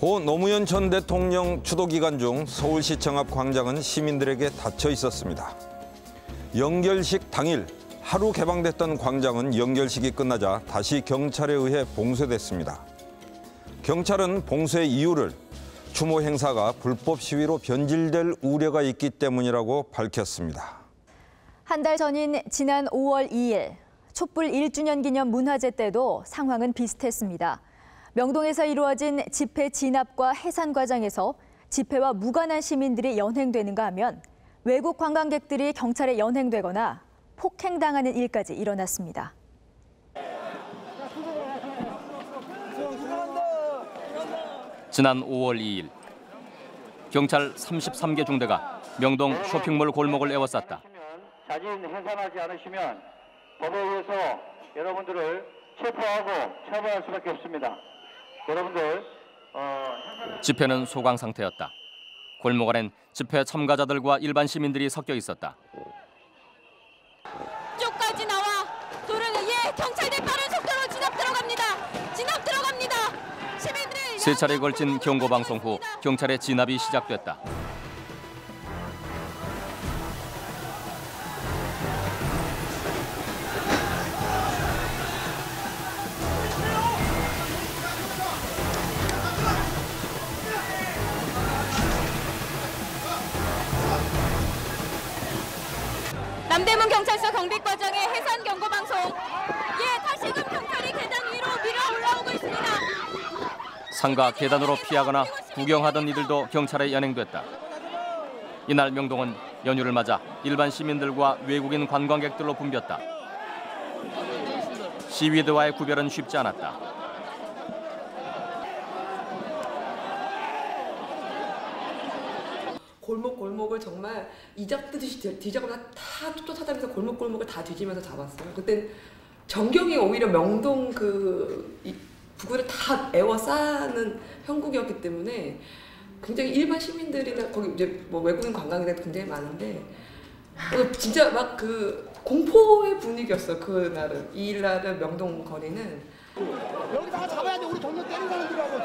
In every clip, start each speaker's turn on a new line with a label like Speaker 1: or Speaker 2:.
Speaker 1: 고 노무현 전 대통령 추도 기간 중 서울시청 앞 광장은 시민들에게 닫혀 있었습니다. 연결식 당일 하루 개방됐던 광장은 연결식이 끝나자 다시 경찰에 의해 봉쇄됐습니다. 경찰은 봉쇄 이유를 추모 행사가 불법 시위로 변질될 우려가 있기 때문이라고 밝혔습니다.
Speaker 2: 한 달 전인 지난 5월 2일 촛불 1주년 기념 문화제 때도 상황은 비슷했습니다. 명동에서 이루어진 집회 진압과 해산 과정에서 집회와 무관한 시민들이 연행되는가 하면 외국 관광객들이 경찰에 연행되거나 폭행당하는 일까지 일어났습니다.
Speaker 3: 지난 5월 2일 경찰 33개 중대가 명동 쇼핑몰 골목을 에워쌌다.
Speaker 4: 자진 해산하지 않으시면 법에 의해서 여러분들을 체포하고 처벌할 수밖에 없습니다. 여러분들 어,
Speaker 3: 집회는 소강 상태였다. 골목 안엔 집회 참가자들과 일반 시민들이 섞여 있었다.
Speaker 5: 쪽까지 나와 도로는 예 경찰대 빠른 속도로 진압 들어갑니다. 진압 들어갑니다. 시민들을
Speaker 3: 세 차례 걸친 경고 방송 후 경찰의 진압이 시작됐다.
Speaker 5: 남대문 경찰서 경비과장의 해산 경고 방송. 예 다시금 경찰이 계단 위로 밀어 올라오고 있습니다.
Speaker 3: 상가 계단으로 피하거나 구경하던 이들도 경찰에 연행됐다. 이날 명동은 연휴를 맞아 일반 시민들과 외국인 관광객들로 붐볐다. 시위대와의 구별은 쉽지 않았다.
Speaker 6: 골목 골목을 정말 이잡듯이 뒤져거나 다 쫓아다니면서 골목 골목을 다 뒤지면서 잡았어요. 그땐 전경이 오히려 명동 그 이, 부근을 다 에워싸는 형국이었기 때문에 굉장히 일반 시민들이나 거기 이제 뭐 외국인 관광객들 굉장히 많은데 어, 진짜 막 그 공포의 분위기였어 그 날은 이 날은 명동 거리는
Speaker 7: 여기다가 잡아야 돼. 우리 동료 때린 사람들하고.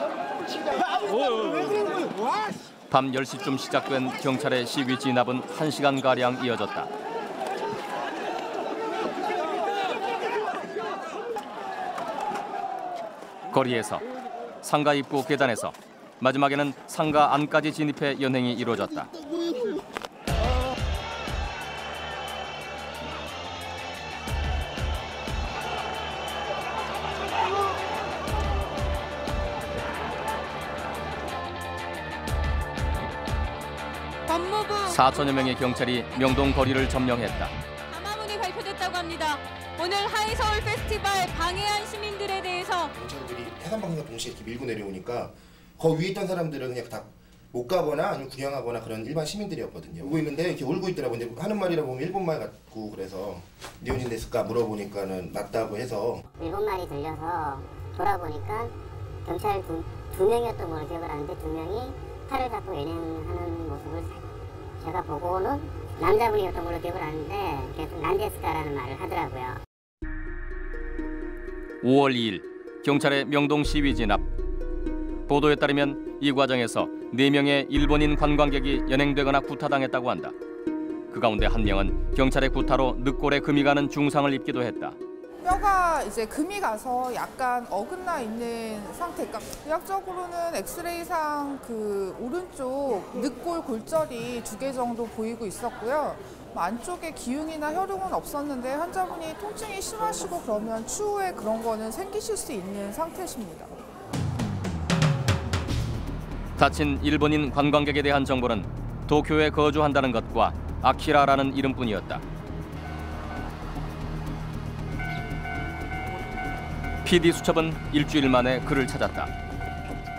Speaker 7: 왜 그러는 거야? 와.
Speaker 3: 밤 10시쯤 시작된 경찰의 시위 진압은 1시간가량 이어졌다. 거리에서 상가 입구 계단에서 마지막에는 상가 안까지 진입해 연행이 이루어졌다. 4천여 명의 경찰이 명동 거리를 점령했다.
Speaker 5: 담화문이 발표됐다고 합니다. 오늘 하이서울 페스티벌 방해한 시민들에 대해서
Speaker 8: 경찰들이 해산 방송과 동시에 이렇게 밀고 내려오니까 거 위에 있던 사람들은 그냥 다 못 가거나 아니면 구경하거나 그런 일반 시민들이었거든요. 울고 있는데 이렇게 울고 있더라고. 근데 하는 말이라 보면 일본말 같고 그래서 니온진 데스까 물어보니까는 맞다고 해서
Speaker 9: 일본말이 들려서 돌아보니까 경찰 두, 두 명이었던 걸로 기억을 하는데 두 명이 팔을 잡고 연행하는 모습을 제가 보고는 남자분이었던 걸로 기억을 하는데 계속 난데스카라는 말을 하더라고요.
Speaker 3: 5월 2일 경찰의 명동 시위 진압. 보도에 따르면 이 과정에서 4명의 일본인 관광객이 연행되거나 구타당했다고 한다. 그 가운데 한 명은 경찰의 구타로 늑골에 금이 가는 중상을 입기도 했다.
Speaker 10: 뼈가 이제 금이 가서 약간 어긋나 있는 상태. 그러니까 의학적으로는 엑스레이상 그 오른쪽 늑골 골절이 두 개 정도 보이고 있었고요. 뭐 안쪽에 기흉이나 혈흔은 없었는데 환자분이 통증이 심하시고 그러면 추후에 그런 거는 생기실 수 있는 상태십니다.
Speaker 3: 다친 일본인 관광객에 대한 정보는 도쿄에 거주한다는 것과 아키라라는 이름뿐이었다. PD 수첩은 일주일 만에 그를 찾았다.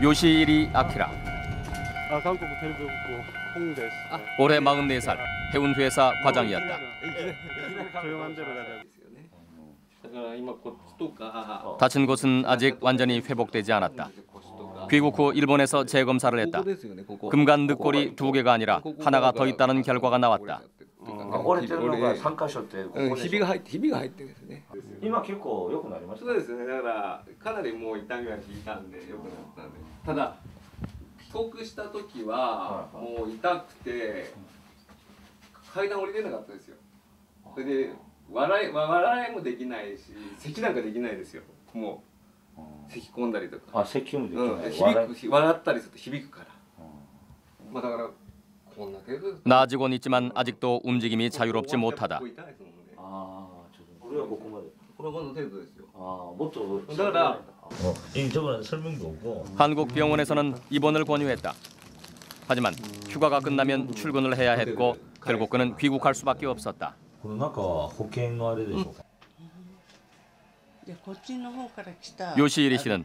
Speaker 3: 요시이리 아키라.
Speaker 11: 아, 한국 텔레비전 홍대.
Speaker 3: 올해 44살 해운 회사 과장이었다.
Speaker 11: 조용한 데로 가자.
Speaker 3: 다친 곳은 아직 완전히 회복되지 않았다. 귀국 후 일본에서 재검사를 했다. 금간 늑골이 두 개가 아니라 하나가 더 있다는 결과가 나왔다.
Speaker 4: 折れてるのが3箇所ってここ
Speaker 12: ひびが入ってひびが入ってるんですね。
Speaker 4: 今結構良くなりました？
Speaker 12: そうですね。だからかなりもう痛みは引いたんで良くなったんで。ただ刻した時はもう痛くて階段降りれなかったですよ。それで笑い笑いもできないし咳なんかできないですよ。もう咳込んだりとか。
Speaker 13: あ咳もできない。
Speaker 12: うん、響く笑ったりすると響くから。まあだから
Speaker 3: 나아지곤 있지만 아직도 움직임이 자유롭지 못하다. 한국 병원에서는 입원을 권유했다. 하지만 휴가가 끝나면 출근을 해야 했고 결국 그는 귀국할 수밖에 없었다. 요시이리 씨는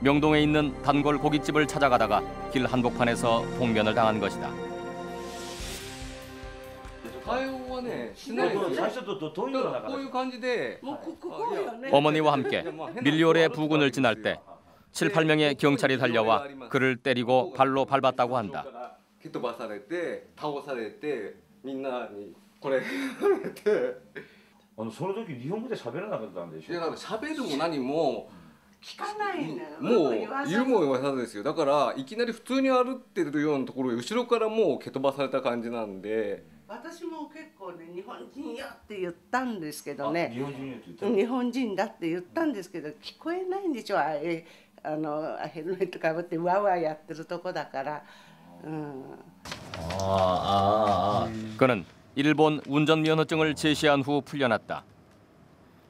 Speaker 3: 명동에 있는 단골 고깃집을 찾아가다가 길 한복판에서 폭면을 당한 것이다.
Speaker 12: 타이완에 고유간지대.
Speaker 3: 어머니와 함께 밀리오레 부근을 지날 때 7, 8명의 경찰이 달려와 그를 때리고 발로 밟았다고 한다.
Speaker 12: 蹴飛ばされて倒されてみんなにこれやられて
Speaker 13: あのその時日本語で喋らなかったんでしょ
Speaker 12: いやだから喋るも何も
Speaker 14: 聞かないのよ
Speaker 12: もう
Speaker 14: 言わさず
Speaker 12: 言うも言わさずですよだからいきなり普通に歩ってるようなところを後ろからもう蹴飛ばされた感じなんで
Speaker 14: 私も結構ね日本人よって言ったんですけどね
Speaker 13: 日本人よって言ったの
Speaker 14: 日本人だって言ったんですけど聞こえないんでしょあれあのヘルメットかぶってわわやってるとこだから、うん、
Speaker 13: 아, 아, 아.
Speaker 3: 그는 일본 운전면허증을 제시한 후 풀려났다.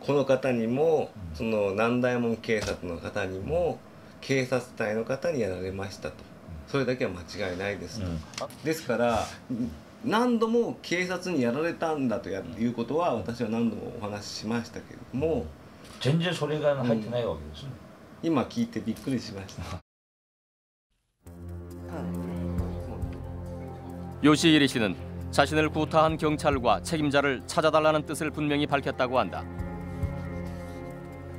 Speaker 12: この方にもその南大門警察の方にも警察隊の方にやられましたとそれだけは間違いないですと、ですから何度も警察にやられたんだとやいうことは私は何度もお話ししましたけれども
Speaker 13: 全然それが入ってないわけですね、
Speaker 12: 今聞いてびっくりしました
Speaker 3: 요시이리 씨는 자신을 구타한 경찰과 책임자를 찾아달라는 뜻을 분명히 밝혔다고 한다.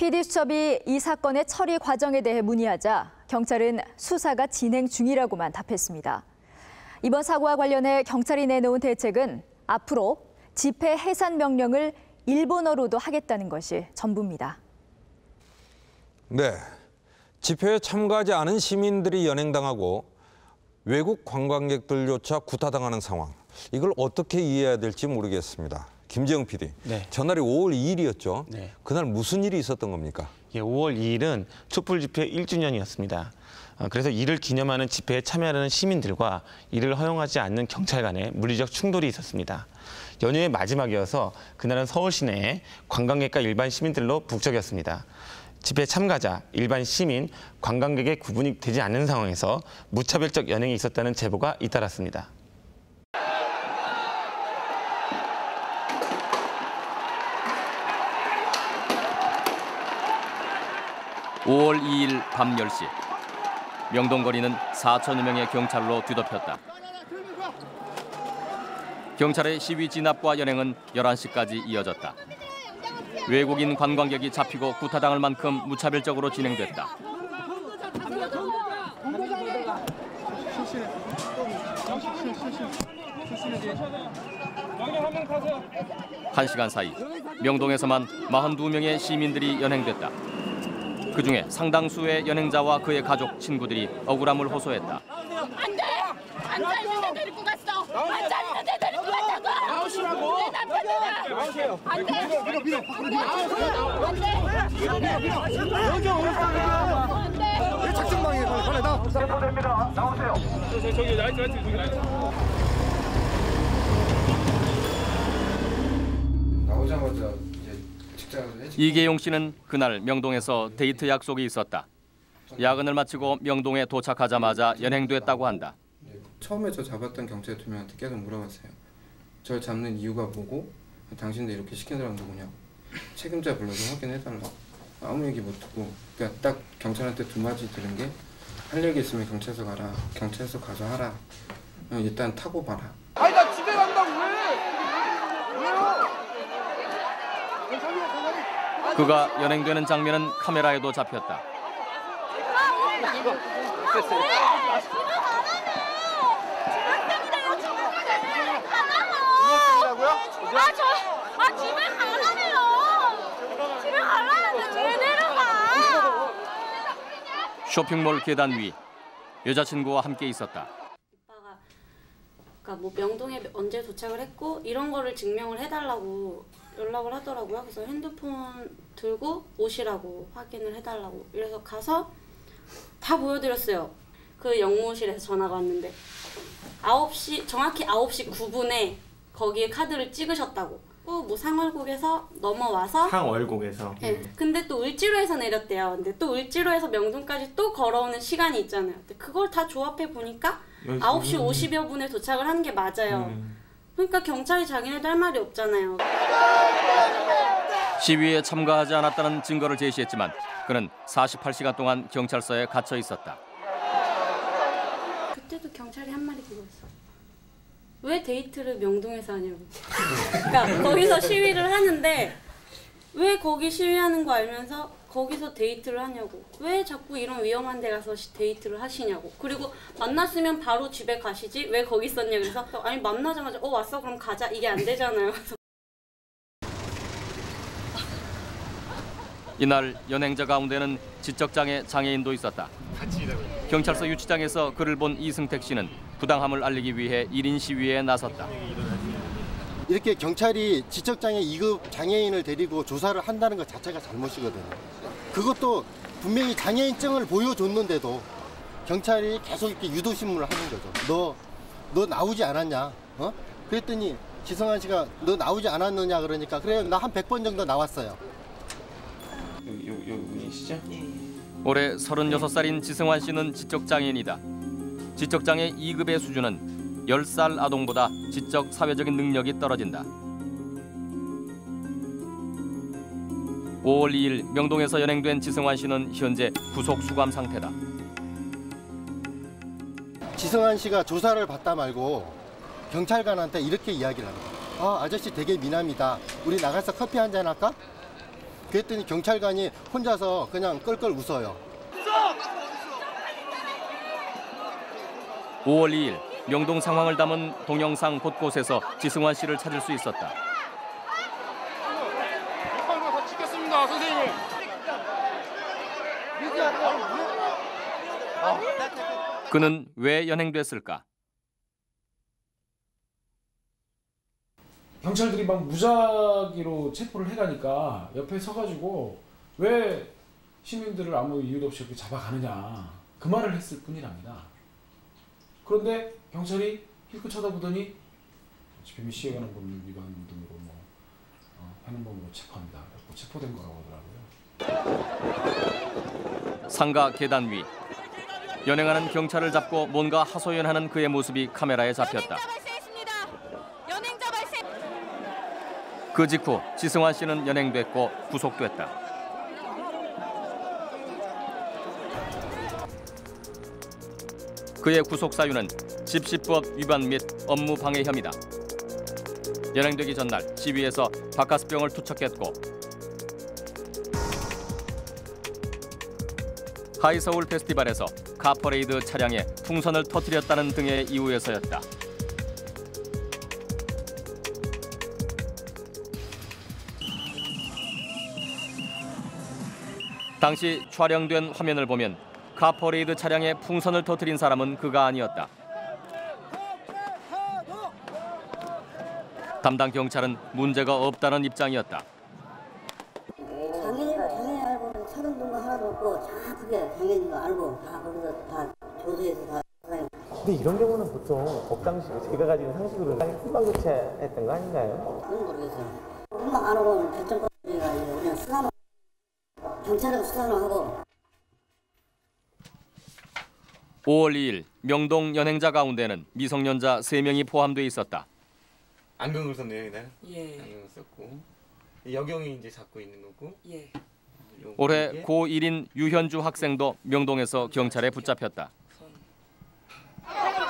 Speaker 2: PD수첩이 이 사건의 처리 과정에 대해 문의하자 경찰은 수사가 진행 중이라고만 답했습니다. 이번 사고와 관련해 경찰이 내놓은 대책은 앞으로 집회 해산 명령을 일본어로도 하겠다는 것이 전부입니다.
Speaker 1: 네. 집회에 참가하지 않은 시민들이 연행당하고 외국 관광객들조차 구타당하는 상황. 이걸 어떻게 이해해야 될지 모르겠습니다. 김재영 PD.
Speaker 15: 네.
Speaker 1: 전날이 5월 2일이었죠.
Speaker 15: 네.
Speaker 1: 그날 무슨 일이 있었던 겁니까?
Speaker 15: 예, 5월 2일은 촛불 집회 1주년이었습니다. 어, 그래서 이를 기념하는 집회에 참여하는 시민들과 이를 허용하지 않는 경찰 간의 물리적 충돌이 있었습니다. 연휴의 마지막이어서 그날은 서울 시내에 관광객과 일반 시민들로 북적였습니다. 집회 참가자, 일반 시민, 관광객의 구분이 되지 않는 상황에서 무차별적 연행이 있었다는 제보가 잇따랐습니다.
Speaker 3: 오월 2일 밤 10시 명동거리는 4천여 명의 경찰로 뒤덮였다. 경찰의 시위 진압과 연행은 11시까지 이어졌다. 외국인 관광객이 잡히고 구타당할 만큼 무차별적으로 진행됐다.
Speaker 7: 명령
Speaker 3: 한 시간 사이 명동에서만 42명의 시민들이 연행됐다. 그중에 상당수의 연행자와 그의 가족, 친구들이 억울함을 호소했다.
Speaker 5: 안 돼! 안돼 있는데 데리고 갔어! 안돼 있는데 데리고 갔다고! 나오시라고! 내 남편이야! 나오세요! 안돼! 밀어 밀어 밀어! 안돼! 여기 오세요!
Speaker 7: 왜 작전방에 빨리 나.
Speaker 4: 체포됩니다. 나오세요.
Speaker 11: 저기 저기 라이트 라이트 저기 라이트.
Speaker 16: 나오자마자
Speaker 3: 이계용 씨는 그날 명동에서 데이트 약속이 있었다. 야근을 마치고 명동에 도착하자마자 연행됐다고 한다.
Speaker 16: 처음에 저 잡았던 경찰 두 명한테 계속 물어봤어요. 절 잡는 이유가 뭐고? 당신들 이렇게 시킨 사람 누구냐? 책임자 불러서 확인해달라. 아무 얘기 못 듣고. 그러니까 딱 경찰한테 두 마디 들은 게 할 얘기 있으면 경찰서 가라. 경찰서 가서 하라. 어, 일단 타고 봐라.
Speaker 7: 아니 나 집에 간다고 왜? 왜요?
Speaker 3: 그가 연행되는 장면은 카메라에도 잡혔다. 쇼핑몰 계단 위 여자친구와 함께 있었다.
Speaker 17: 그러니까 뭐 명동에 언제 도착을 했고 이런 거를 증명을 해달라고 연락을 하더라고요. 그래서 핸드폰 들고 오시라고 확인을 해달라고. 그래서 가서 다 보여드렸어요. 그 영무실에서 전화가 왔는데 9시 정확히 9시 9분에 거기에 카드를 찍으셨다고. 또뭐 상월곡에서 넘어와서
Speaker 15: 상월곡에서
Speaker 17: 네. 근데 또 을지로에서 내렸대요. 근데 또 을지로에서 명동까지 또 걸어오는 시간이 있잖아요. 근데 그걸 다 조합해 보니까
Speaker 15: 열-
Speaker 17: 9시
Speaker 15: 음.
Speaker 17: 50여 분에 도착을 한 게 맞아요.
Speaker 15: 음.
Speaker 17: 그러니까 경찰이 자기네도 할 말이 없잖아요.
Speaker 3: 시위에 참가하지 않았다는 증거를 제시했지만 그는 48시간 동안 경찰서에 갇혀 있었다.
Speaker 17: 그때도 경찰이 한 말이 그거였어. 왜 데이트를 명동에서 하냐고. 그러니까 거기서 시위를 하는데 왜 거기 시위하는 거 알면서 거기서 데이트를 하냐고. 왜 자꾸 이런 위험한 데 가서 시- 데이트를 하시냐고. 그리고 만났으면 바로 집에 가시지 왜 거기 있었냐 그래서 아니 만나자마자 어 왔어 그럼 가자 이게 안 되잖아요.
Speaker 3: 이날 연행자 가운데는 지적장애 장애인도 있었다. 경찰서 유치장에서 그를 본 이승택 씨는 부당함을 알리기 위해 1인 시위에 나섰다.
Speaker 18: 이렇게 경찰이 지적장애 2급 장애인을 데리고 조사를 한다는 것 자체가 잘못이거든요. 그것도 분명히 장애인증을 보여줬는데도 경찰이 계속 이렇게 유도신문을 하는 거죠. 너, 너 나오지 않았냐? 어? 그랬더니 지성한 씨가 너 나오지 않았느냐 그러니까 그래 나한 100번 정도 나왔어요.
Speaker 15: 여기 여기 여기 분이시죠?
Speaker 3: 올해 36살인 지승환 씨는 지적장애인이다. 지적장애 2급의 수준은 10살 아동보다 지적 사회적인 능력이 떨어진다. 5월 2일 명동에서 연행된 지승환 씨는 현재 구속 수감 상태다.
Speaker 18: 지성한 씨가 조사를 받다 말고 경찰관한테 이렇게 이야기를 거예요. 아, 아저씨 되게 미남이다. 우리 나가서 커피 한 잔 할까? 그랬더니 경찰관이 혼자서 그냥 껄껄 웃어요.
Speaker 3: 5월 2일 명동 상황을 담은 동영상 곳곳에서 지승환 씨를 찾을 수 있었다.
Speaker 7: 다 찍겠습니다, 선생님.
Speaker 3: 그는 왜 연행됐을까?
Speaker 19: 경찰들이 막 무작위로 체포를 해가니까 옆에 서가지고 왜 시민들을 아무 이유도 없이 이렇게 잡아가느냐 그 말을 했을 뿐이랍니다. 그런데 경찰이 힐끗 쳐다보더니 집행비 시에 관한 법률 위반 등으로 뭐 어, 현행범으로 체포합니다. 그래서 체포된 거라고 하더라고요.
Speaker 3: 상가 계단 위 연행하는 경찰을 잡고 뭔가 하소연하는 그의 모습이 카메라에 잡혔다.
Speaker 5: 연행자 발생!
Speaker 3: 그 직후 지승환 씨는 연행됐고 구속됐다. 그의 구속 사유는 집시법 위반 및 업무 방해 혐의다. 연행되기 전날 시위에서 박카스병을 투척했고 하이서울 페스티벌에서 카퍼레이드 차량에 풍선을 터뜨렸다는 등의 이유에서였다. 당시 촬영된 화면을 보면 카퍼레이드 차량에 풍선을 터뜨린 사람은 그가 아니었다. 담당 경찰은 문제가 없다는 입장이었다.
Speaker 9: 장애인이가 장애 알고는 차등등도 하나도 없고 정확하게 장애인 거 알고 다 거기서 다 조사해서 다.
Speaker 15: 근데 이런 경우는 보통 법당식, 제가 가진 상식으로는 후방 교체했던 거 아닌가요?
Speaker 9: 그건 모르겠어요. 금방 안 오고 결정권이가 그냥 수사만 경찰에서 수사를 하고
Speaker 3: 5월 2일 명동 연행자 가운데는 미성년자 3명이 포함돼 있었다.
Speaker 15: 안경을 썼네요, 이날.
Speaker 14: 예.
Speaker 15: 안경을 썼고 여경이 이제 잡고 있는 거고.
Speaker 14: 예.
Speaker 3: 올해 고1인 유현주 학생도 명동에서 경찰에 붙잡혔다.
Speaker 20: 버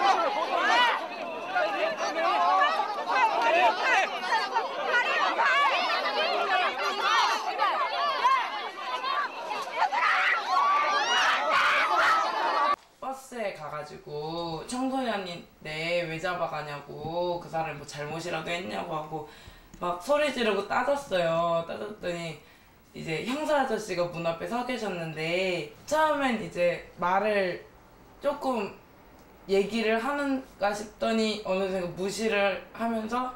Speaker 20: 가가지고 청소년인데 왜 잡아가냐고 그 사람이 뭐 잘못이라도 했냐고 하고 막 소리 지르고 따졌어요. 따졌더니 이제 형사 아저씨가 문 앞에 서 계셨는데 처음엔 이제 말을 조금 얘기를 하는가 싶더니 어느 순간 무시를 하면서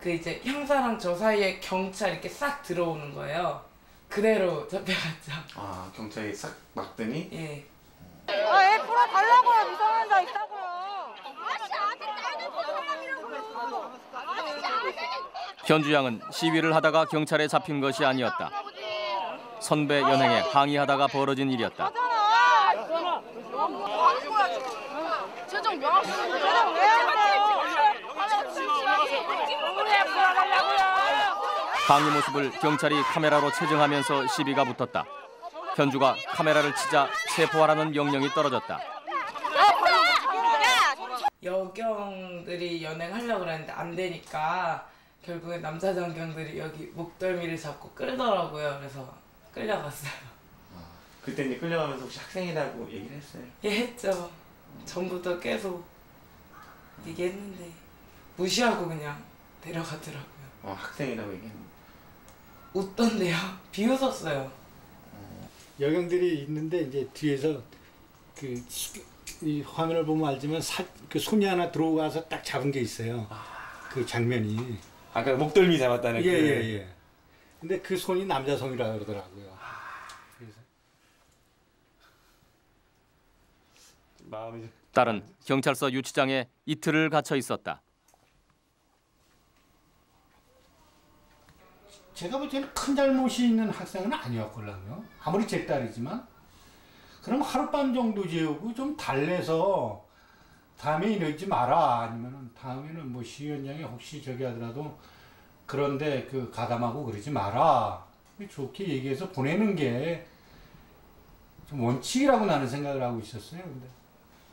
Speaker 20: 그 이제 형사랑 저 사이에 경찰 이렇게 싹 들어오는 거예요. 그대로 잡혀갔죠.
Speaker 15: 아 경찰이 싹 막더니.
Speaker 20: 예.
Speaker 5: 아, 애 풀어 달라고요. 미성년자 있다고요. 아씨, 아직 딸들 포도감이라고요. 아씨, 아직.
Speaker 3: 현주 양은 시위를 하다가 경찰에 잡힌 것이 아니었다. 선배 연행에 항의하다가 벌어진 일이었다. 항의 모습을 경찰이 카메라로 체증하면서 시비가 붙었다. 현주가 카메라를 치자 체포하라는 명령이 떨어졌다.
Speaker 20: 여경들이 연행하려고 그랬는데 안 되니까 결국에 남자 전경들이 여기 목덜미를 잡고 끌더라고요. 그래서 끌려갔어요.
Speaker 15: 그때 이제 끌려가면서 혹시 학생이라고 얘기를 했어요?
Speaker 20: 예 했죠. 전부터 계속 얘기했는데 무시하고 그냥 데려가더라고요.
Speaker 15: 어, 학생이라고 얘기했는데.
Speaker 20: 웃던데요. 비웃었어요.
Speaker 21: 여경들이 있는데 이제 뒤에서 그 이 화면을 보면 알지만 사, 그 손이 하나 들어가서 딱 잡은 게 있어요. 그 장면이.
Speaker 15: 아까 목덜미 잡았다는 그-
Speaker 21: 예예예. 예, 근데 그 손이 남자 손이라 그러더라고요. 그래서
Speaker 15: 마음이 좀
Speaker 3: 딸은 경찰서 유치장에 이틀을 갇혀 있었다.
Speaker 21: 제가 볼 때는 큰 잘못이 있는 학생은 아니었걸랑요. 아무리 제 딸이지만. 그럼 하룻밤 정도 재우고 좀 달래서 다음에 이러지 마라. 아니면은 다음에는 뭐 시위원장이 혹시 저기 하더라도 그런데 그 가담하고 그러지 마라. 좋게 얘기해서 보내는 게 좀 원칙이라고 나는 생각을 하고 있었어요. 근데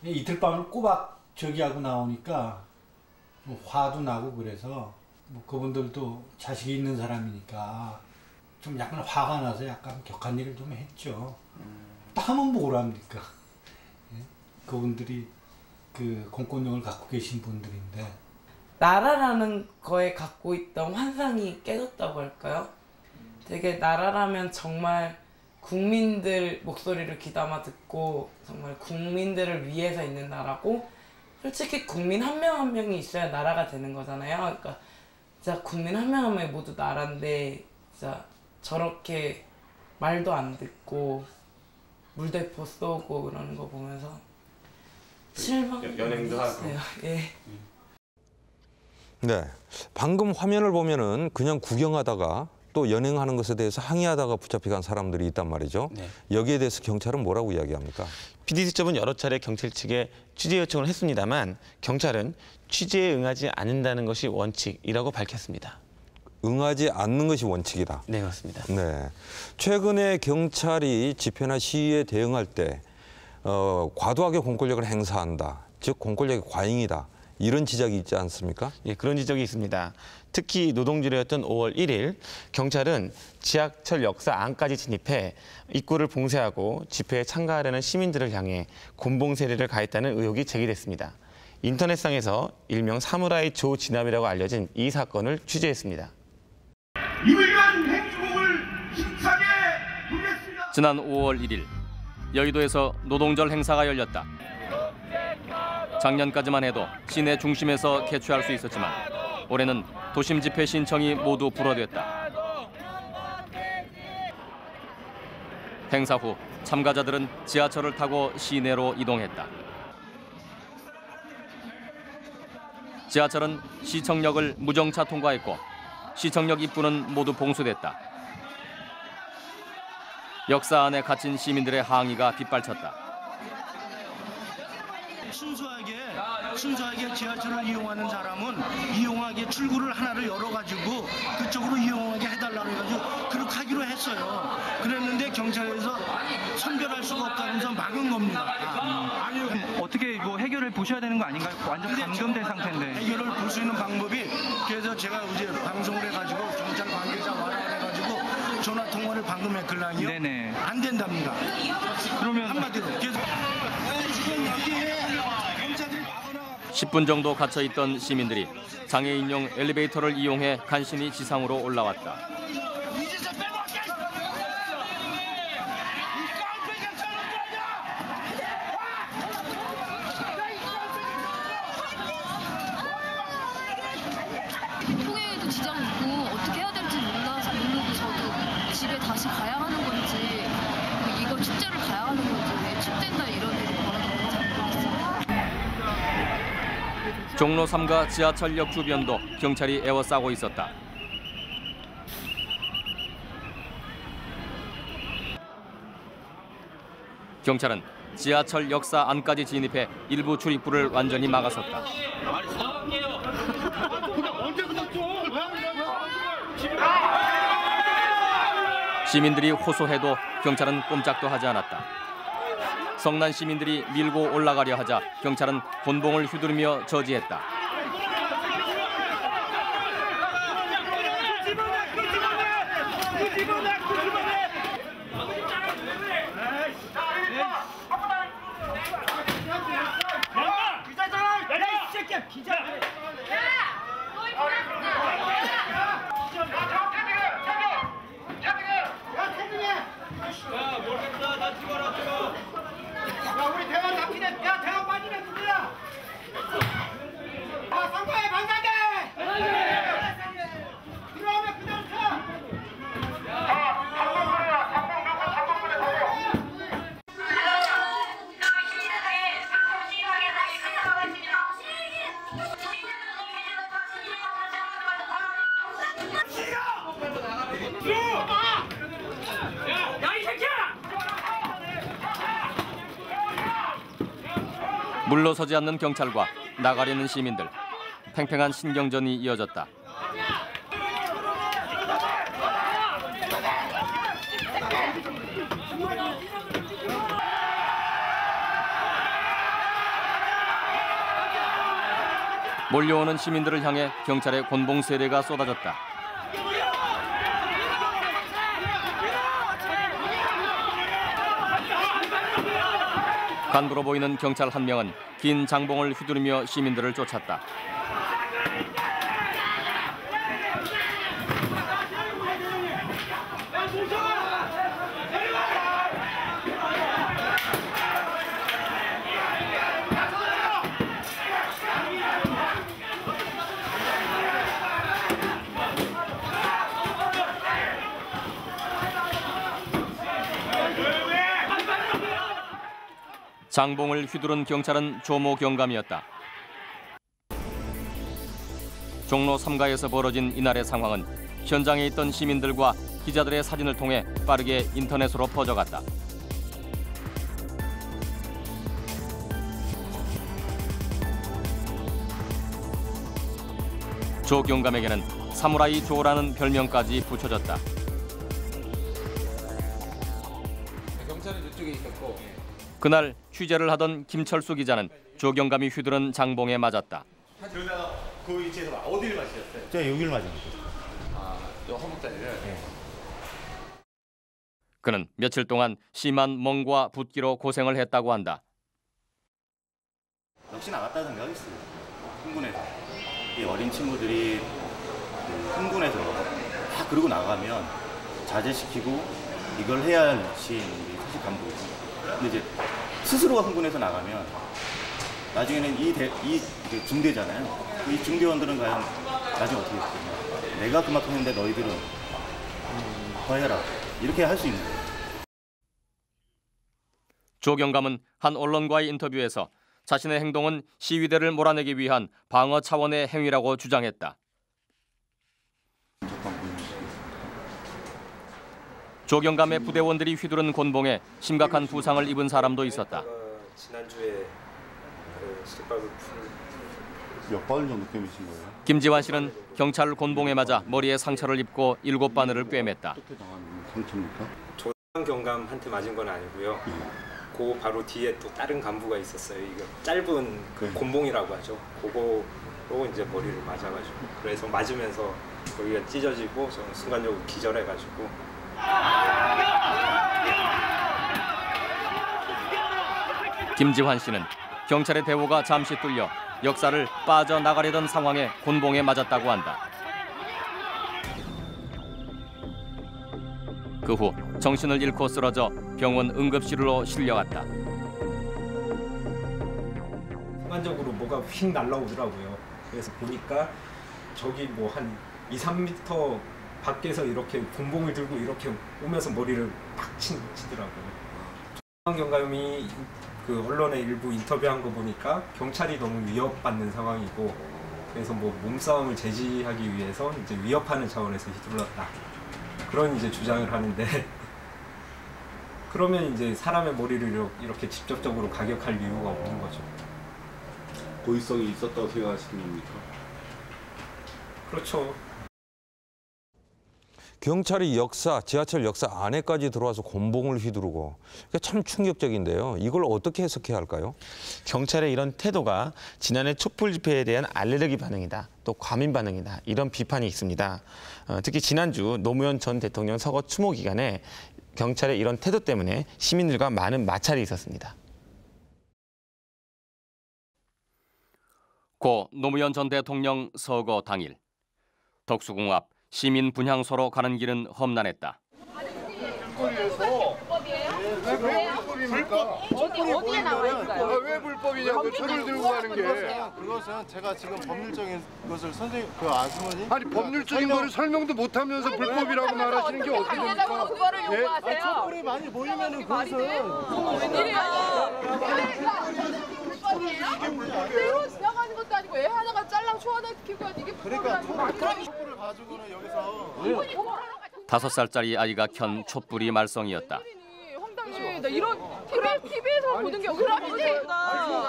Speaker 21: 이틀 밤을 꼬박 저기 하고 나오니까 좀 화도 나고 그래서 뭐 그분들도 자식이 있는 사람이니까 좀 약간 화가 나서 약간 격한 일을 좀 했죠. 땀은 뭐랍니까? 예? 그분들이 그 공권력을 갖고 계신 분들인데
Speaker 20: 나라라는 거에 갖고 있던 환상이 깨졌다고 할까요? 되게 나라라면 정말 국민들 목소리를 귀담아 듣고 정말 국민들을 위해서 있는 나라고 솔직히 국민 한 명한 명이 있어야 나라가 되는 거잖아요. 그러니까 진짜 국민 한 명 한 명이 모두 나라인데 진짜 저렇게 말도 안 듣고 물대포 쏘고 그러는 거 보면서 실망
Speaker 15: 여- 연행도 하고.
Speaker 20: 예.
Speaker 1: 네. 방금 화면을 보면은 그냥 구경하다가 또 연행하는 것에 대해서 항의하다가 붙잡혀간 사람들이 있단 말이죠. 여기에 대해서 경찰은 뭐라고 이야기합니까?
Speaker 15: PD수첩은 여러 차례 경찰 측에 취재 요청을 했습니다만 경찰은 취재에 응하지 않는다는 것이 원칙이라고 밝혔습니다.
Speaker 1: 응하지 않는 것이 원칙이다.
Speaker 15: 네, 맞습니다.
Speaker 1: 네. 최근에 경찰이 집회나 시위에 대응할 때 어, 과도하게 공권력을 행사한다. 즉 공권력의 과잉이다. 이런 지적이 있지 않습니까?
Speaker 15: 예, 그런 지적이 있습니다. 특히 노동절이었던 5월 1일 경찰은 지하철 역사 안까지 진입해 입구를 봉쇄하고 집회에 참가하려는 시민들을 향해 곤봉 세례를 가했다는 의혹이 제기됐습니다. 인터넷상에서 일명 사무라이 조 진압이라고 알려진 이 사건을 취재했습니다.
Speaker 22: 힘차게.
Speaker 3: 지난 5월 1일 여의도에서 노동절 행사가 열렸다. 작년까지만 해도 시내 중심에서 개최할 수 있었지만 올해는 도심 집회 신청이 모두 불허됐다. 행사 후 참가자들은 지하철을 타고 시내로 이동했다. 지하철은 시청역을 무정차 통과했고 시청역 입구는 모두 봉쇄됐다. 역사 안에 갇힌 시민들의 항의가 빗발쳤다.
Speaker 23: 순수하게 순수하게 지하철을 이용하는 사람은 이용하게 출구를 하나를 열어가지고 그쪽으로 이용하게 해달라고 해가지고 그렇게 하기로 했어요. 그랬는데 경찰에서 선별할 수가 없다면서 막은 겁니다.
Speaker 22: 어떻게 뭐 해결을 보셔야 되는 거 아닌가요? 완전 감금된 상태인데.
Speaker 23: 해결을 볼 수 있는 방법이 그래서 제가 어제 방송을 해가지고 경찰 관계자 와라 해가지고 전화 통화를 방금 했걸랑요.
Speaker 22: 네네.
Speaker 23: 안 된답니다.
Speaker 22: 그러면
Speaker 23: 한마디로 계속 지금 여기에 경찰들이
Speaker 3: 10분 정도 갇혀 있던 시민들이 장애인용 엘리베이터를 이용해 간신히 지상으로 올라왔다.
Speaker 24: 통행에도 지장 있고 어떻게 해야 될지 몰라서 모르고 저도 집에 다시 가야 하는 건지 뭐 이거 축제를 가야 하는 건지 왜 축된다 이런 일이 벌어졌는지 잘 모르겠어요.
Speaker 3: 종로 3가 지하철역 주변도 경찰이 에워싸고 있었다. 경찰은 지하철 역사 안까지 진입해 일부 출입구를 완전히 막아섰다. 시민들이 호소해도 경찰은 꼼짝도 하지 않았다. 성난 시민들이 밀고 올라가려 하자 경찰은 곤봉을 휘두르며 저지했다.
Speaker 7: 야 우리 대화 잡히네. 야 대화 빠지네 누구야
Speaker 3: 물러서지 않는 경찰과 나가려는 시민들. 팽팽한 신경전이 이어졌다. 몰려오는 시민들을 향해 경찰의 곤봉 세례가 쏟아졌다. 간부로 보이는 경찰 한 명은 긴 장봉을 휘두르며 시민들을 쫓았다. 장봉을 휘두른 경찰은 조모 경감이었다. 종로 3가에서 벌어진 이날의 상황은 현장에 있던 시민들과 기자들의 사진을 통해 빠르게 인터넷으로 퍼져갔다. 조 경감에게는 사무라이 조라는 별명까지 붙여졌다.
Speaker 25: 경찰은 이쪽에 있었고
Speaker 3: 그날 취재를 하던 김철수 기자는 조 경감이 휘두른 장봉에 맞았다.
Speaker 26: 그러다가 그 위치에서 어디를 맞으셨어요?
Speaker 27: 제가 여기를 거죠.
Speaker 26: 아, 요 허벅다리를.
Speaker 3: 그는 며칠 동안 심한 멍과 붓기로 고생을 했다고 한다.
Speaker 27: 역시 나갔다 생각했어요. 흥분해서. 이 어린 친구들이 그 흥분해서 다 그러고 나가면 자제시키고 이걸 해야 할 시민들이 사실 간부이고 근데 이제 스스로가 흥분해서 나가면 나중에는 이, 대, 이 중대잖아요. 이 중대원들은 과연 나중에 어떻게 됐겠냐. 내가 그만큼 했는데 너희들은 더 해라. 이렇게 할 수 있는 거예요.
Speaker 3: 조 경감은 한 언론과의 인터뷰에서 자신의 행동은 시위대를 몰아내기 위한 방어 차원의 행위라고 주장했다. 조경감의 부대원들이 휘두른 곤봉에 심각한 부상을 입은 사람도 있었다.
Speaker 28: 지난주에
Speaker 27: 그몇 바늘 정도 꿰매신 거예요?
Speaker 3: 김지환 씨는 경찰 곤봉에 맞아 머리에 상처를 입고 일곱 바늘을 꿰맸다.
Speaker 27: 상처입니까?
Speaker 28: 조장 경감한테 맞은 건 아니고요. 그 바로 뒤에 또 다른 간부가 있었어요. 이거 짧은 그 곤봉이라고 하죠. 그거로 이제 머리를 맞아가지고 그래서 맞으면서 여기가 찢어지고 저는 순간적으로 기절해가지고
Speaker 3: 김지환 씨는 경찰의 대우가 잠시 뚫려 역사를 빠져나가려던 상황에 곤봉에 맞았다고 한다. 그 후 정신을 잃고 쓰러져 병원 응급실로 실려갔다.
Speaker 28: 순간적으로 뭐가 휙 날라오더라고요. 그래서 보니까 저기 뭐 한 2, 3m 밖에서 이렇게 곤봉을 들고 이렇게 오면서 머리를 팍 치, 치더라고요. 조항 경감이 그 언론에 일부 인터뷰한 거 보니까 경찰이 너무 위협받는 상황이고 그래서 뭐 몸싸움을 제지하기 위해서 이제 위협하는 차원에서 휘둘렀다. 그런 이제 주장을 하는데 그러면 이제 사람의 머리를 이렇- 이렇게 직접적으로 가격할 이유가 없는 거죠.
Speaker 27: 고의성이 있었다고 생각하시는 겁니까?
Speaker 28: 그렇죠.
Speaker 1: 경찰이 역사, 지하철 역사 안에까지 들어와서 곤봉을 휘두르고 그게 참 충격적인데요. 이걸 어떻게 해석해야 할까요?
Speaker 15: 경찰의 이런 태도가 지난해 촛불 집회에 대한 알레르기 반응이다. 또 과민 반응이다. 이런 비판이 있습니다. 어, 특히 지난주 노무현 전 대통령 서거 추모 기간에 경찰의 이런 태도 때문에 시민들과 많은 마찰이 있었습니다.
Speaker 3: 고 노무현 전 대통령 서거 당일 덕수궁 앞 시민 분향소로 가는 길은 험난했다.
Speaker 7: 어디 어디에 나와 있어요?
Speaker 29: 왜 불법이냐고 저를 들고 가는 게.
Speaker 18: 그것은 제가 지금 법률적인 것을 선생님 그 아주머니
Speaker 29: 아니 법률적인 거를 설명도 못하면서 불법이라고 말하시는 게 어떻게 됩니까?
Speaker 7: 그거를
Speaker 29: 예?
Speaker 7: 요구하세요?
Speaker 18: 촛불이 많이 모이면은 그것은
Speaker 7: 웬일이야? 지나가는 애 하나가 짤랑 초 하나 키고 이게
Speaker 18: 그러니까 촛불을 가지고는 여기서
Speaker 3: 다섯 살짜리 아이가 켠 촛불이 말썽이었다.
Speaker 7: 황당해. 나 이런 TV TV에서 보는 게 억울합니다.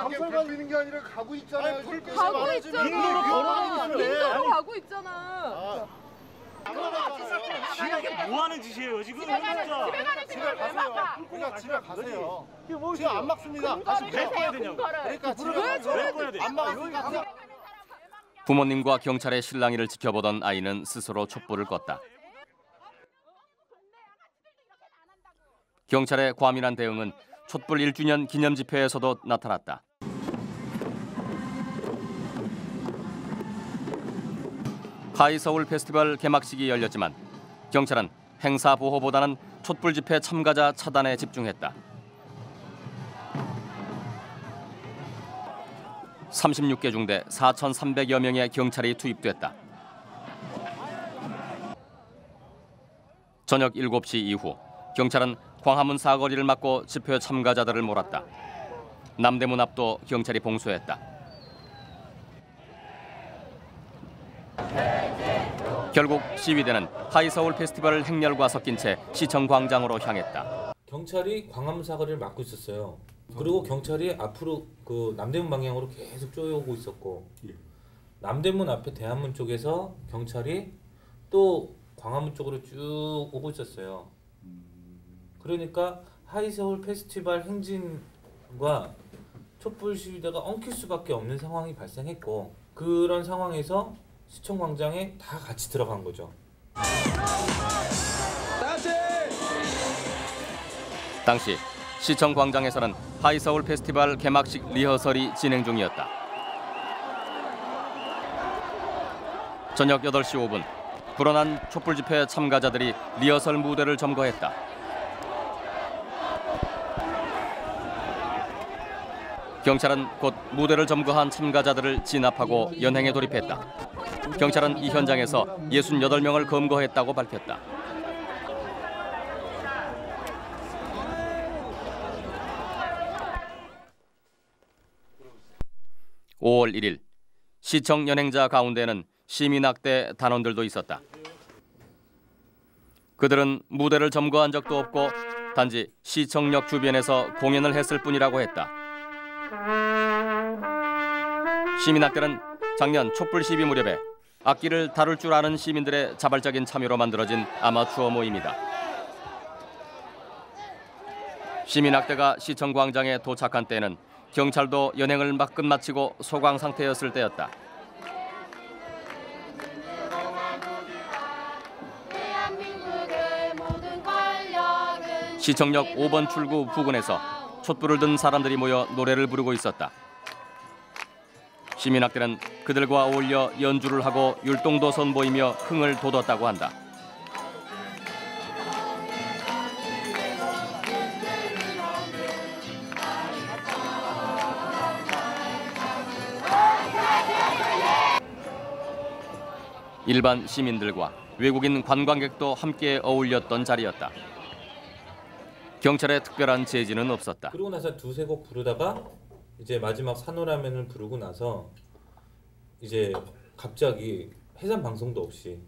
Speaker 29: 감찰관 있는 게 아니라 가고 있잖아요.
Speaker 7: 가고 있잖아.
Speaker 29: 인도로 가고
Speaker 7: 있잖아.
Speaker 29: 지금 뭐 하는 짓이에요 지금?
Speaker 7: 집에 가는 집에 가는
Speaker 18: 집에
Speaker 7: 왜
Speaker 18: 가세요. 그냥 집에 가세요. 지금 안 막습니다. 다시
Speaker 7: 왜 꺼야 되냐고.
Speaker 18: 그러니까 집에
Speaker 7: 왜 저래?
Speaker 18: 안 막으니까
Speaker 3: 부모님과 경찰의 실랑이를 지켜보던 아이는 스스로 촛불을 껐다. 경찰의 과민한 대응은 촛불 1주년 기념 집회에서도 나타났다. 하이 서울 페스티벌 개막식이 열렸지만 경찰은 행사 보호보다는 촛불 집회 참가자 차단에 집중했다. 36개 중대 4,300여 명의 경찰이 투입됐다. 저녁 7시 이후 경찰은 광화문 사거리를 막고 집회 참가자들을 몰았다. 남대문 앞도 경찰이 봉쇄했다. 결국 시위대는 하이서울 페스티벌 행렬과 섞인 채 시청 광장으로 향했다.
Speaker 30: 경찰이 광화문 사거리를 막고 있었어요. 그리고 경찰이 앞으로 그 남대문 방향으로 계속 쪼여오고 있었고 남대문 앞에 대한문 쪽에서 경찰이 또 광화문 쪽으로 쭉 오고 있었어요. 그러니까 하이서울 페스티벌 행진과 촛불 시위대가 엉킬 수밖에 없는 상황이 발생했고 그런 상황에서 시청 광장에 다 같이 들어간 거죠.
Speaker 3: 당시 시청 광장에서는 하이서울 페스티벌 개막식 리허설이 진행 중이었다. 저녁 8시 5분 불어난 촛불 집회 참가자들이 리허설 무대를 점거했다. 경찰은 곧 무대를 점거한 참가자들을 진압하고 연행에 돌입했다. 경찰은 이 현장에서 68명을 검거했다고 밝혔다. (5월 1일) 시청 연행자 가운데는 시민학대 단원들도 있었다. 그들은 무대를 점거한 적도 없고 단지 시청역 주변에서 공연을 했을 뿐이라고 했다. 시민학대는 작년 촛불 시위 무렵에 악기를 다룰 줄 아는 시민들의 자발적인 참여로 만들어진 아마추어 모임이다. 시민학대가 시청 광장에 도착한 때는 경찰도 연행을 막 끝마치고 소강 상태였을 때였다. 시청역 5번 출구 부근에서 촛불을 든 사람들이 모여 노래를 부르고 있었다. 시민학대는 그들과 어울려 연주를 하고 율동도 선보이며 흥을 돋웠다고 한다. 일반 시민들과 외국인 관광객도 함께 어울렸던 자리였다. 경찰의 특별한 제지는 없었다.
Speaker 30: 그러고 나서 두세 곡 부르다가 이제 마지막 산호라면을 부르고 나서 이제 갑자기 해산 방송도 없이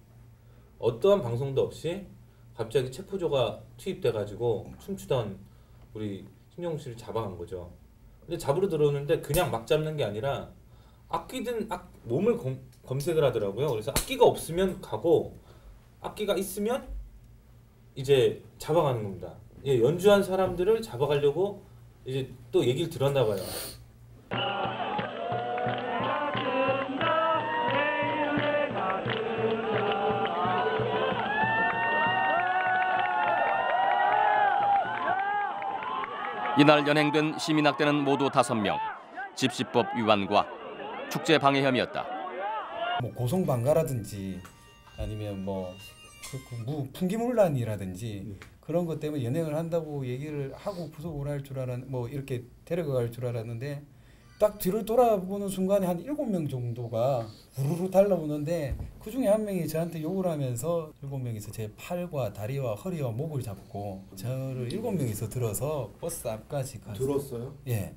Speaker 30: 어떠한 방송도 없이 갑자기 체포조가 투입돼 가지고 춤추던 우리 신용 씨를 잡아간 거죠. 근데 잡으러 들어오는데 그냥 막 잡는 게 아니라 악기든 악, 몸을 검, 검색을 하더라고요. 그래서 악기가 없으면 가고 악기가 있으면 이제 잡아가는 겁니다. 예, 연주한 사람들을 잡아가려고 이제 또 얘기를 들었나 봐요.
Speaker 3: 이날 연행된 시민 학대는 모두 다섯 명 집시법 위반과 축제 방해 혐의였다.
Speaker 31: 뭐 고성 방가라든지 아니면 뭐 그, 그 무, 풍기문란이라든지 그런 것 때문에 연행을 한다고 얘기를 하고 구속을 할줄 알았 뭐 이렇게 데려갈 줄 알았는데 딱 뒤를 돌아보는 순간에 한 일곱 명 정도가 우르르 달라오는데 그 중에 한 명이 저한테 욕을 하면서 일곱 명이서 제 팔과 다리와 허리와 목을 잡고 저를 일곱 명이서 들어서 버스 앞까지 가서
Speaker 32: 들었어요?
Speaker 31: 예.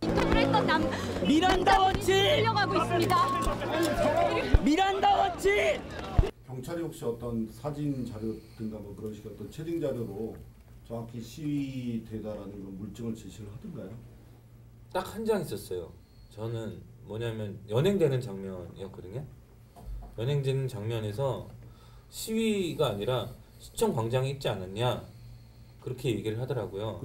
Speaker 5: 그랬던 남 미란다 원치 끌려가고 있습니다.
Speaker 32: 미란다 원치 경찰이 혹시 어떤 사진 자료든가 뭐 그런 식의 어떤 채팅 자료로 정확히 시위되다라는 물증을 제시를 하던가요?
Speaker 30: 딱 한 장 있었어요. 저는 뭐냐면 연행되는 장면이었거든요. 연행되는 장면에서 시위가 아니라 시청 광장에 있지 않았냐 그렇게 얘기를 하더라고요.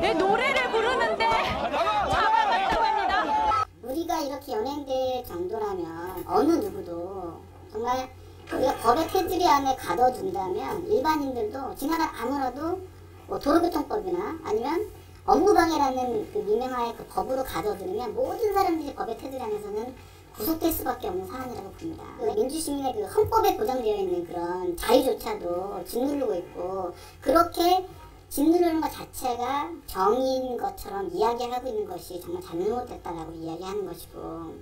Speaker 5: 내 노래를 부르는데 잡아갔다고 합니다.
Speaker 9: 우리가 이렇게 연행될 정도라면 어느 누구도 정말 우리가 법의 테두리 안에 가둬둔다면 일반인들도 지나가 아무라도 뭐 도로교통법이나 아니면 업무방해라는 그 유명한 그 법으로 가둬두면 모든 사람들이 법의 테두리 안에서는 구속될 수밖에 없는 사안이라고 봅니다. 그 민주시민의 그 헌법에 보장되어 있는 그런 자유조차도 짓누르고 있고 그렇게 짓누르는 것 자체가 정의인 것처럼 이야기하고 있는 것이 정말 잘못됐다라고 이야기하는 것이고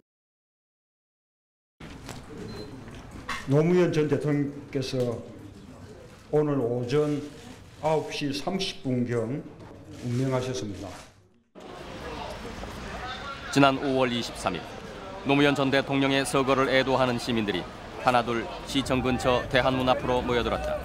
Speaker 33: 노무현 전 대통령께서 오늘 오전 9시 30분경 운명하셨습니다.
Speaker 3: 지난 5월 23일 노무현 전 대통령의 서거를 애도하는 시민들이 하나둘 시청 근처 대한문 앞으로 모여들었다.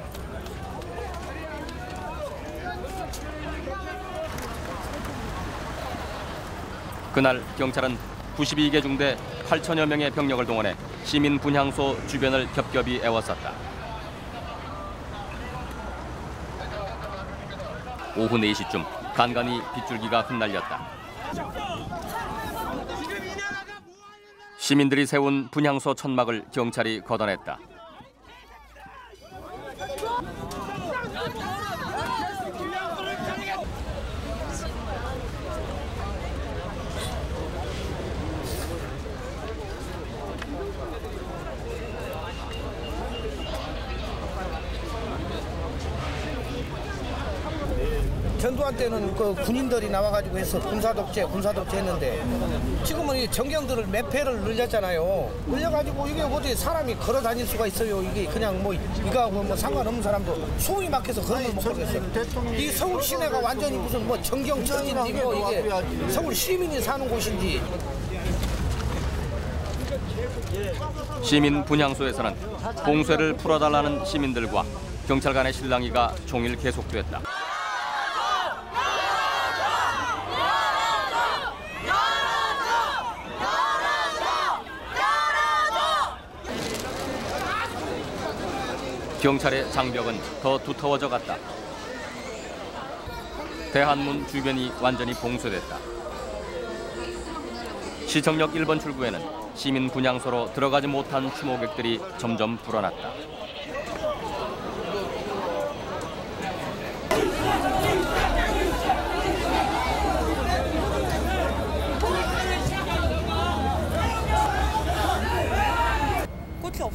Speaker 3: 그날 경찰은 92개 중대 8천여 명의 병력을 동원해 시민 분향소 주변을 겹겹이 애워쌌다. 오후 4시쯤 간간히 빗줄기가 흩날렸다. 시민들이 세운 분향소 천막을 경찰이 걷어냈다.
Speaker 7: 전두환 때는 그 군인들이 나와가지고 해서 군사독재, 군사독재 했는데 지금은 이 전경들을 몇 회를 늘렸잖아요. 늘려가지고 이게 어디 사람이 걸어 다닐 수가 있어요. 이게 그냥 뭐 이거하고 뭐 상관없는 사람도 숨이 막혀서 그런 걸못 걸겠어요. 이 서울 시내가 완전히 무슨 뭐 전경천인지 뭐 이게 서울 시민이 사는 곳인지
Speaker 3: 시민 분향소에서는 봉쇄를 풀어달라는 시민들과 경찰 간의 실랑이가 종일 계속됐다. 경찰의 장벽은 더 두터워져 갔다. 대한문 주변이 완전히 봉쇄됐다. 시청역 1번 출구에는 시민 분향소로 들어가지 못한 추모객들이 점점 불어났다.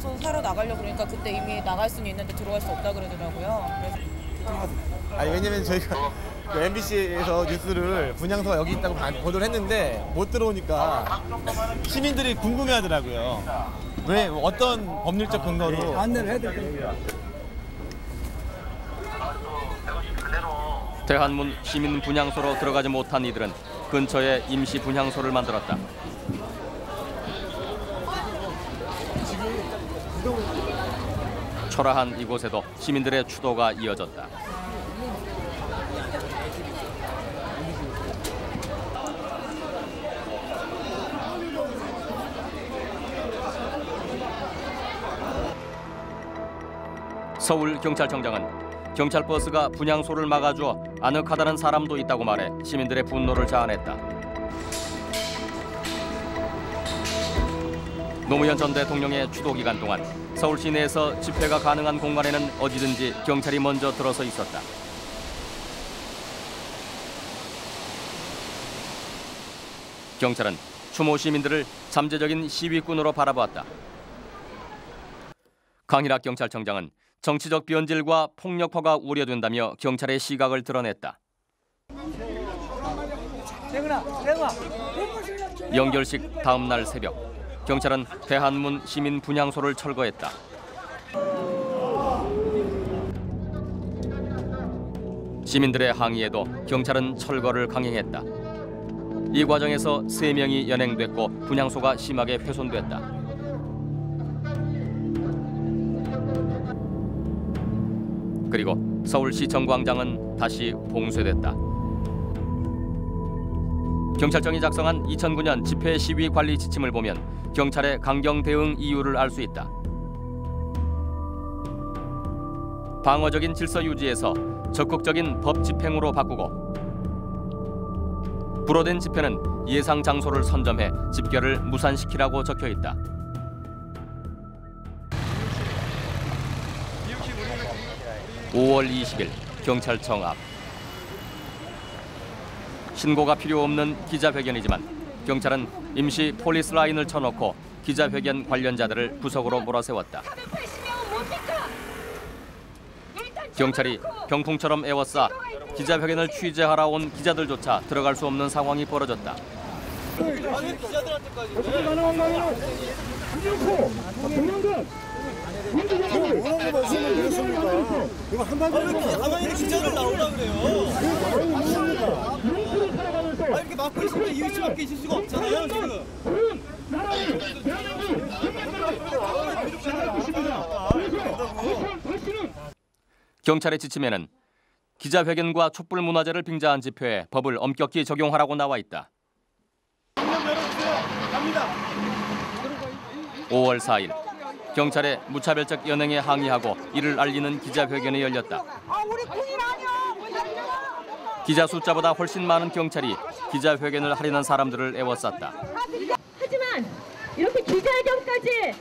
Speaker 34: 없어서 사러 나가려고 그러니까 그때 이미 나갈 수는 있는데 들어갈 수 없다 그러더라고요.
Speaker 35: 아니 왜냐면 저희가 그 MBC에서 뉴스를 분향소가 여기 있다고 봐- 보도를 했는데 못 들어오니까 시민들이 궁금해하더라고요. 왜 어떤 법률적 근거로
Speaker 7: 안내를 해드릴게요.
Speaker 3: 대한문 시민 분향소로 들어가지 못한 이들은 근처에 임시 분향소를 만들었다. 초라한 이곳에도 시민들의 추도가 이어졌다. 서울 경찰청장은 경찰 버스가 분향소를 막아주어 아늑하다는 사람도 있다고 말해 시민들의 분노를 자아냈다. 노무현 전 대통령의 추도 기간 동안 서울 시내에서 집회가 가능한 공간에는 어디든지 경찰이 먼저 들어서 있었다. 경찰은 추모 시민들을 잠재적인 시위꾼으로 바라보았다. 강일학 경찰청장은 정치적 변질과 폭력화가 우려된다며 경찰의 시각을 드러냈다. 연결식 다음 날 새벽 경찰은 대한문 시민 분향소를 철거했다. 시민들의 항의에도 경찰은 철거를 강행했다. 이 과정에서 세명이 연행됐고 분향소가 심하게 훼손됐다. 그리고 서울시청 광장은 다시 봉쇄됐다. 경찰청이 작성한 2009년 집회 시위 관리 지침을 보면 경찰의 강경 대응 이유를 알 수 있다. 방어적인 질서 유지에서 적극적인 법 집행으로 바꾸고 불어된 집회는 예상 장소를 선점해 집결을 무산시키라고 적혀 있다. (5월 20일) 경찰청 앞 신고가 필요 없는 기자회견이지만 경찰은 임시 폴리스 라인을 쳐놓고 기자회견 관련자들을 구석으로 몰아세웠다. 경찰이 병풍처럼 에워싸 기자회견을 취재하러 온 기자들조차 들어갈 수 없는 상황이 벌어졌다.
Speaker 7: 기자들 나오라 그래요. 아 이렇게 막고 있으면 이 위치밖에 있을 수가 없잖아요 지금.
Speaker 3: 경찰의 지침에는 기자회견과 촛불 문화제를 빙자한 집회에 법을 엄격히 적용하라고 나와 있다. 5월 4일 경찰의 무차별적 연행에 항의하고 이를 알리는 기자회견이 열렸다. 기자 숫자보다 훨씬 많은 경찰이 기자회견을 하려는 사람들을 에워쌌다.
Speaker 5: 하지만 이렇게 기자회견까지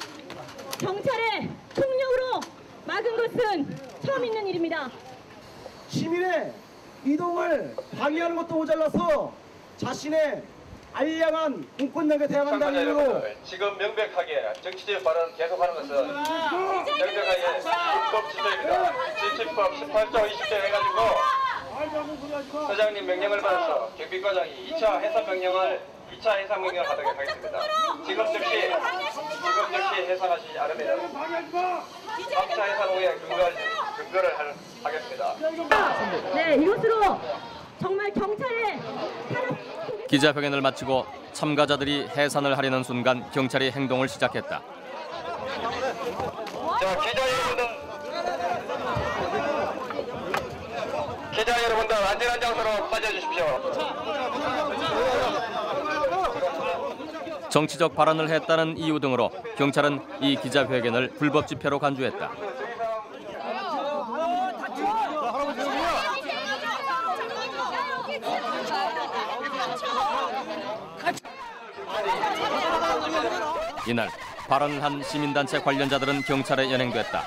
Speaker 5: 경찰의 폭력으로 막은 것은 처음 있는 일입니다.
Speaker 7: 시민의 이동을 방해하는 것도 모자라서 자신의 알량한 공권력에 대항한다는 이유로
Speaker 36: 지금 명백하게 정치적 발언 계속하는 것은 명백하게 불법 지도입니다. 지침법 18조 20조 해가지고 서장님 명령을 받아서 경비과장이 2차 해산 명령을 2차 해산 명령을 하도록 하겠습니다. 지금 즉시 지금 즉시 해산하시지 않으면 3차 해산 후에 근거를 근거를 할- 하겠습니다.
Speaker 5: 네, 이것으로 정말 경찰의
Speaker 3: 기자회견을 마치고 참가자들이 해산을 하려는 순간 경찰이 행동을 시작했다.
Speaker 36: 자, 기자 여러분들 기자 여러분들 안전한 장소로 빠져주십시오.
Speaker 3: 정치적 발언을 했다는 이유 등으로 경찰은 이 기자회견을 불법 집회로 간주했다. 이날 발언을 한 시민단체 관련자들은 경찰에 연행됐다.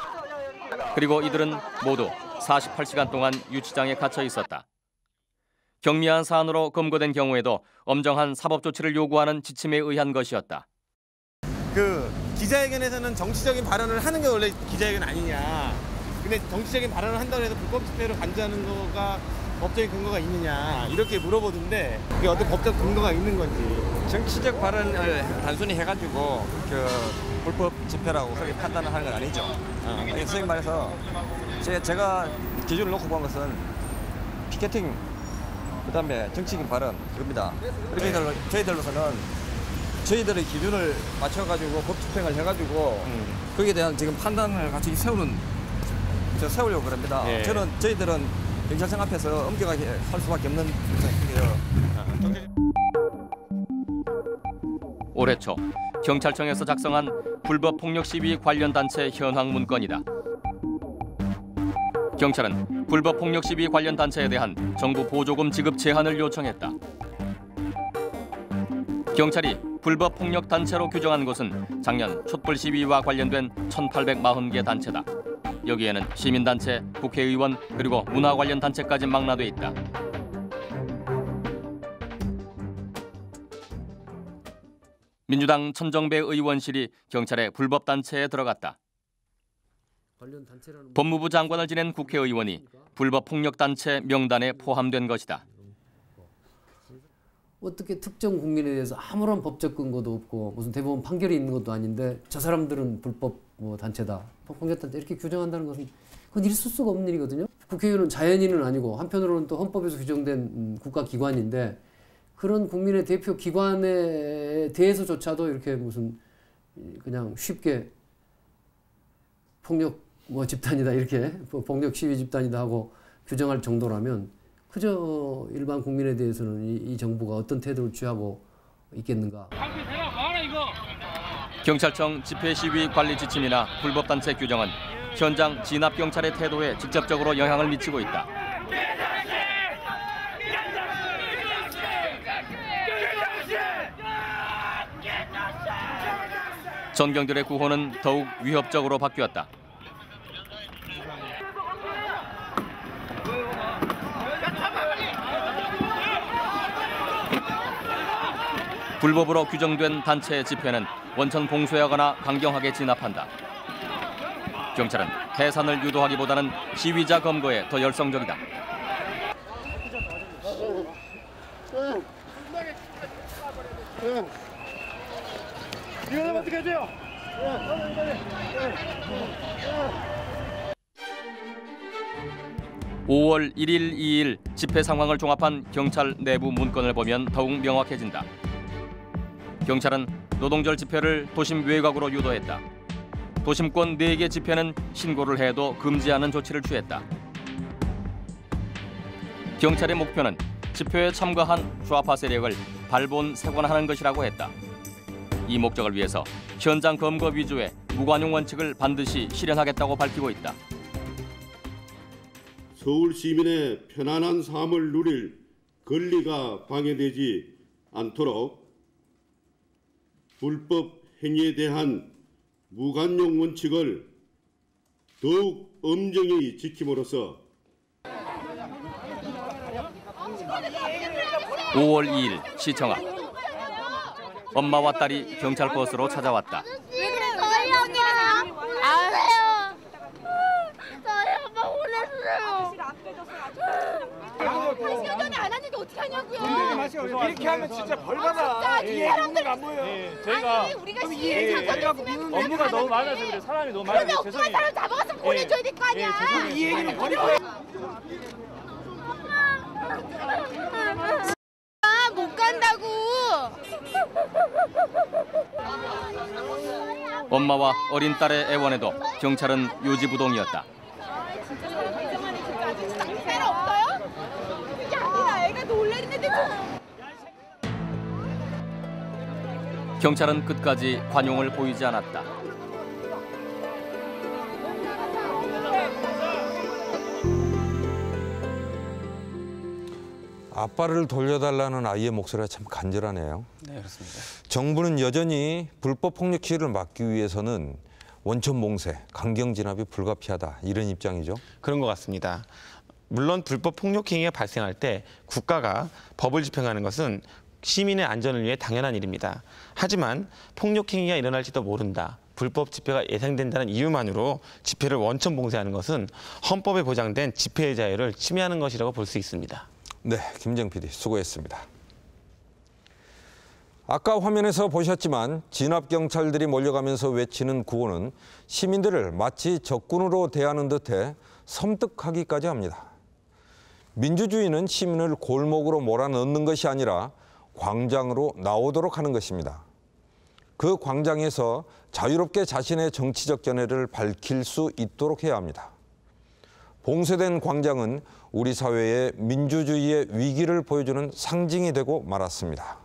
Speaker 3: 그리고 이들은 모두 48시간 동안 유치장에 갇혀 있었다. 경미한 사안으로 검거된 경우에도 엄정한 사법 조치를 요구하는 지침에 의한 것이었다.
Speaker 35: 그 기자회견에서는 정치적인 발언을 하는 게 원래 기자회견 아니냐. 근데 정치적인 발언을 한다고 해서 불법 집회로 간주하는 거가 법적인 근거가 있느냐 이렇게 물어보던데 그게 어떤 법적 근거가 있는 건지.
Speaker 37: 정치적 발언을 단순히 해가지고 그 불법 집회라고 그렇게 판단을 하는 건 아니죠. 어, 아니, 소위 말해서 제, 제가 기준을 놓고 본 것은 피켓팅, 그다음에 정치적인 발언 그겁니다. 그리고 저희들로, 저희들로 서는 저희들의 기준을 맞춰가지고 법 집행을 해가지고 거기에 대한 지금 판단을 같이 세우는 저 세우려고 그럽니다.
Speaker 3: 예.
Speaker 37: 저는 저희들은 경찰청 앞에서 엄격하게 할 수밖에 없는 입장이에요.
Speaker 3: 올해 초 경찰청에서 작성한 불법 폭력 시위 관련 단체 현황 문건이다. 경찰은 불법 폭력 시위 관련 단체에 대한 정부 보조금 지급 제한을 요청했다. 경찰이 불법 폭력 단체로 규정한 곳은 작년 촛불 시위와 관련된 1,840개 단체다. 여기에는 시민단체, 국회의원 그리고 문화 관련 단체까지 망라돼 있다. 민주당 천정배 의원실이 경찰의 불법 단체에 들어갔다. 법무부 장관을 지낸 국회의원이 불법 폭력 단체 명단에 포함된 것이다.
Speaker 38: 어떻게 특정 국민에 대해서 아무런 법적 근거도 없고 무슨 대법원 판결이 있는 것도 아닌데 저 사람들은 불법 뭐 단체다, 폭력 단체 이렇게 규정한다는 것은 그건 있을 수가 없는 일이거든요. 국회의원은 자연인은 아니고 한편으로는 또 헌법에서 규정된 음, 국가 기관인데 그런 국민의 대표 기관에 대해서조차도 이렇게 무슨 그냥 쉽게 폭력 뭐 집단이다 이렇게 폭력 시위 집단이다 하고 규정할 정도라면 그저 일반 국민에 대해서는 이, 이 정부가 어떤 태도를 취하고 있겠는가?
Speaker 3: 경찰청 집회 시위 관리 지침이나 불법 단체 규정은 현장 진압 경찰의 태도에 직접적으로 영향을 미치고 있다. 전경들의 구호는 더욱 위협적으로 바뀌었다. 불법으로 규정된 단체 집회는 원천 봉쇄하거나 강경하게 진압한다. 경찰은 해산을 유도하기보다는 시위자 검거에 더 열성적이다.
Speaker 29: 이거 어떻게 해줘요?
Speaker 3: 5월 1일, 2일 집회 상황을 종합한 경찰 내부 문건을 보면 더욱 명확해진다. 경찰은 노동절 집회를 도심 외곽으로 유도했다. 도심권 4개 집회는 신고를 해도 금지하는 조치를 취했다. 경찰의 목표는 집회에 참가한 좌파 세력을 발본 세관하는 것이라고 했다. 이 목적을 위해서 현장 검거 위주의 무관용 원칙을 반드시 실현하겠다고 밝히고 있다.
Speaker 39: 서울 시민의 편안한 삶을 누릴 권리가 방해되지 않도록 불법 행위에 대한 무관용 원칙을 더욱 엄정히 지킴으로써
Speaker 3: 5월 2일 시청 앞 엄마와 딸이 경찰 버스로 찾아왔다.
Speaker 5: 왜 그래? 저희 엄마 안 해요. 저희 엄마 혼냈어요. 하냐고요.
Speaker 40: 이렇게 하면 진짜 벌 받아.
Speaker 5: 진짜 이
Speaker 40: 예,
Speaker 5: 사람들
Speaker 40: 안 보여.
Speaker 5: 예,
Speaker 40: 저희가
Speaker 5: 아니, 우리가
Speaker 40: 그럼 예,
Speaker 5: 참석했으면
Speaker 40: 저희가
Speaker 5: 그냥
Speaker 40: 업무가. 너무 많아서 그래. 사람이 너무 많아서 죄송해요.
Speaker 5: 사람 잡아갔으면 보내줘야 될거 아니야.
Speaker 40: 예, 죄송해요. 이 얘기는 버리고
Speaker 5: 아, 못 간다고.
Speaker 3: 엄마와 어린 딸의 애원에도 경찰은 요지부동이었다. 경찰은 끝까지 관용을 보이지 않았다.
Speaker 1: 아빠를 돌려달라는 아이의 목소리가 참 간절하네요.
Speaker 15: 네, 그렇습니다.
Speaker 1: 정부는 여전히 불법 폭력 시위를 막기 위해서는 원천 봉쇄, 강경 진압이 불가피하다 이런 입장이죠.
Speaker 15: 그런 것 같습니다. 물론 불법 폭력 행위가 발생할 때 국가가 법을 집행하는 것은 시민의 안전을 위해 당연한 일입니다. 하지만 폭력 행위가 일어날지도 모른다. 불법 집회가 예상된다는 이유만으로 집회를 원천 봉쇄하는 것은 헌법에 보장된 집회의 자유를 침해하는 것이라고 볼 수 있습니다.
Speaker 1: 네, 김정 PD 수고했습니다. 아까 화면에서 보셨지만 진압 경찰들이 몰려가면서 외치는 구호는 시민들을 마치 적군으로 대하는 듯해 섬뜩하기까지 합니다. 민주주의는 시민을 골목으로 몰아넣는 것이 아니라 광장으로 나오도록 하는 것입니다. 그 광장에서 자유롭게 자신의 정치적 견해를 밝힐 수 있도록 해야 합니다. 봉쇄된 광장은 우리 사회의 민주주의의 위기를 보여주는 상징이 되고 말았습니다.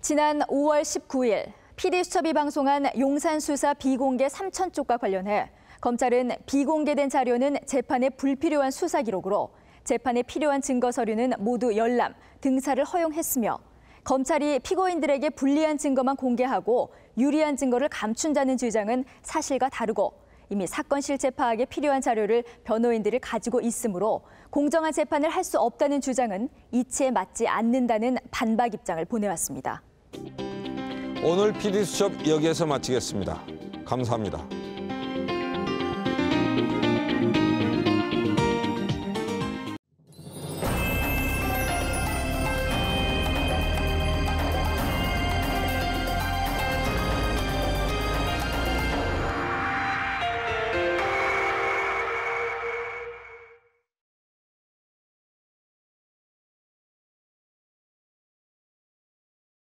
Speaker 2: 지난 5월 19일 PD수첩이 방송한 용산 수사 비공개 3천 쪽과 관련해 검찰은 비공개된 자료는 재판에 불필요한 수사 기록으로 재판에 필요한 증거 서류는 모두 열람, 등사를 허용했으며 검찰이 피고인들에게 불리한 증거만 공개하고 유리한 증거를 감춘다는 주장은 사실과 다르고 이미 사건 실체 파악에 필요한 자료를 변호인들이 가지고 있으므로 공정한 재판을 할 수 없다는 주장은 이치에 맞지 않는다는 반박 입장을 보내왔습니다.
Speaker 1: 오늘 PD수첩 여기에서 마치겠습니다. 감사합니다.